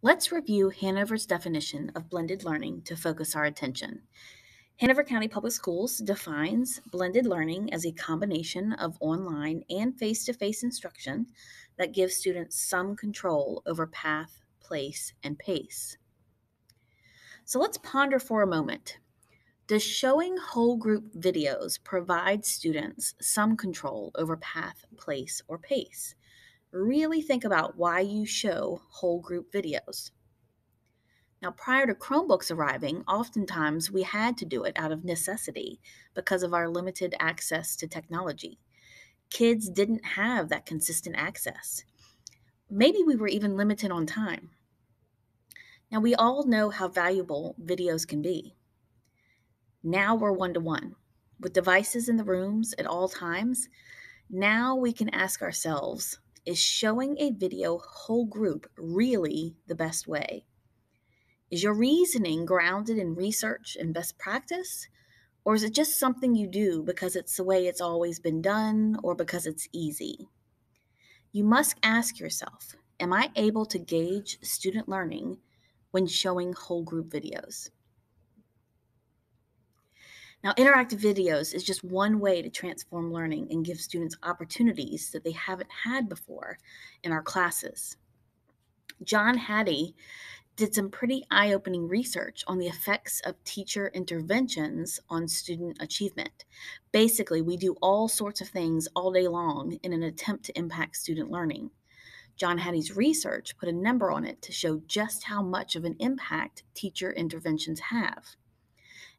Let's review Hanover's definition of blended learning to focus our attention. Hanover County Public Schools defines blended learning as a combination of online and face to face instruction that gives students some control over path, place, and pace. So let's ponder for a moment. Does showing whole group videos provide students some control over path, place, or pace? Really think about why you show whole group videos. Now, prior to Chromebooks arriving, oftentimes we had to do it out of necessity because of our limited access to technology. Kids didn't have that consistent access. Maybe we were even limited on time. Now, we all know how valuable videos can be. Now we're one to one. With devices in the rooms at all times, now we can ask ourselves is showing a video whole group really the best way? Is your reasoning grounded in research and best practice? Or is it just something you do because it's the way it's always been done or because it's easy? You must ask yourself Am I able to gauge student learning when showing whole group videos? Now, interactive videos is just one way to transform learning and give students opportunities that they haven't had before in our classes. John Hattie did some pretty eye opening research on the effects of teacher interventions on student achievement. Basically, we do all sorts of things all day long in an attempt to impact student learning. John Hattie's research put a number on it to show just how much of an impact teacher interventions have.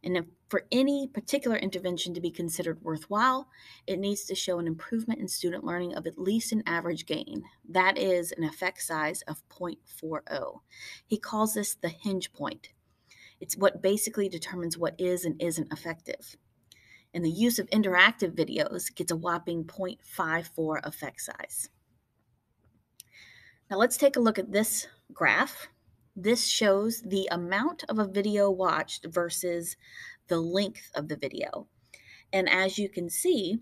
And if for any particular intervention to be considered worthwhile, it needs to show an improvement in student learning of at least an average gain. That is an effect size of 0.40. He calls this the hinge point. It's what basically determines what is and isn't effective. And the use of interactive videos gets a whopping 0.54 effect size. Now let's take a look at this graph. This shows the amount of a video watched versus the length of the video. And as you can see,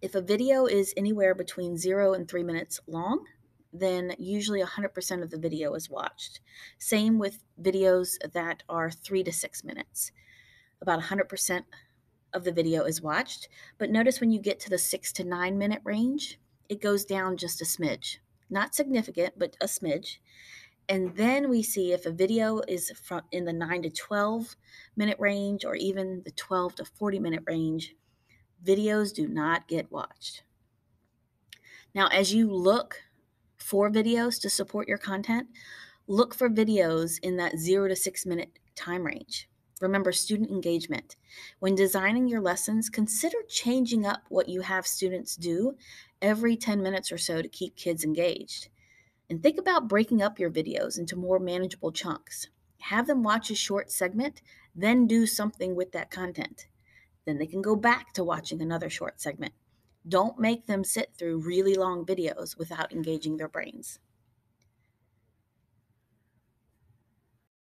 if a video is anywhere between zero and three minutes long, then usually 100% of the video is watched. Same with videos that are three to six minutes. About 100% of the video is watched. But notice when you get to the six to nine minute range, it goes down just a smidge. Not significant, but a smidge. And then we see if a video is from in the 9 to 12 minute range or even the 12 to 40 minute range, videos do not get watched. Now, as you look for videos to support your content, look for videos in that 0 to 6 minute time range. Remember student engagement. When designing your lessons, consider changing up what you have students do every 10 minutes or so to keep kids engaged. And think about breaking up your videos into more manageable chunks. Have them watch a short segment, then do something with that content. Then they can go back to watching another short segment. Don't make them sit through really long videos without engaging their brains.